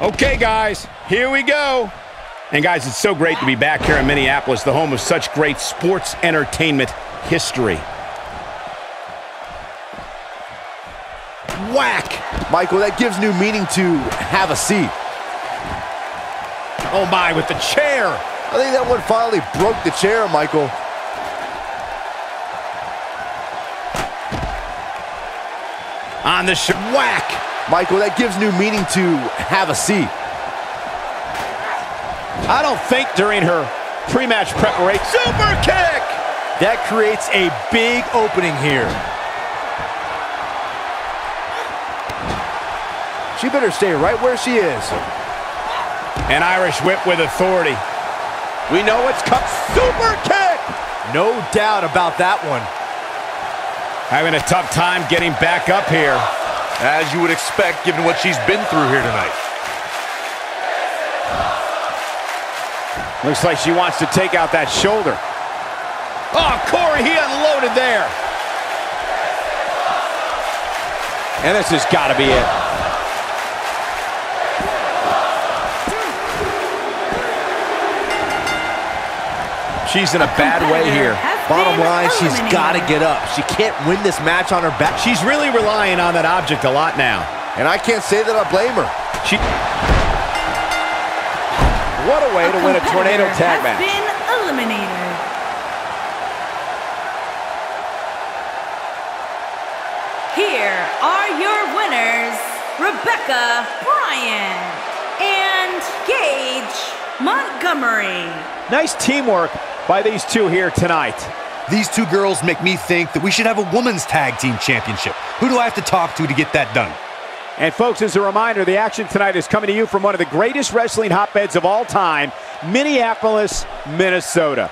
Okay, guys, here we go. And guys, it's so great to be back here in Minneapolis, the home of such great sports entertainment history. Whack! Michael, that gives new meaning to have a seat. Oh my, with the chair! I think that one finally broke the chair, Michael. On the sh whack! Michael, that gives new meaning to have a seat. I don't think during her pre-match preparation. Super kick! That creates a big opening here. She better stay right where she is. An Irish whip with authority. We know it's cut. Super kick! No doubt about that one. Having a tough time getting back up here. As you would expect, given what she's been through here tonight. Looks like she wants to take out that shoulder. Oh, Corey, he unloaded there. And this has got to be it. She's in a bad way here. Bottom line, she's got to get up. She can't win this match on her back. She's really relying on that object a lot now. And I can't say that I blame her. She... What a way to win a tornado tag match. been eliminated. Here are your winners, Rebecca Bryan and Gage Montgomery. Nice teamwork by these two here tonight. These two girls make me think that we should have a women's tag team championship. Who do I have to talk to to get that done? And folks, as a reminder, the action tonight is coming to you from one of the greatest wrestling hotbeds of all time, Minneapolis, Minnesota.